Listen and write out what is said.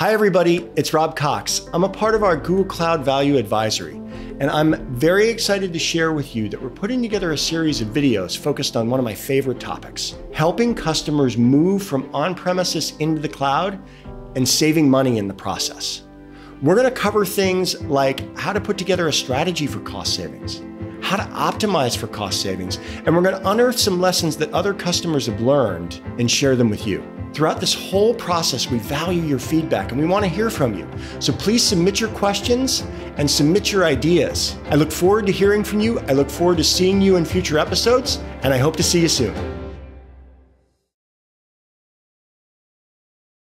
Hi, everybody. It's Rob Cocks. I'm a part of our Google Cloud Value Advisory, and I'm very excited to share with you that we're putting together a series of videos focused on one of my favorite topics helping customers move from on premises into the cloud and saving money in the process. We're going to cover things like how to put together a strategy for cost savings, how to optimize for cost savings, and we're going to unearth some lessons that other customers have learned and share them with you. Throughout this whole process, we value your feedback and we want to hear from you. So please submit your questions and submit your ideas. I look forward to hearing from you. I look forward to seeing you in future episodes, and I hope to see you soon.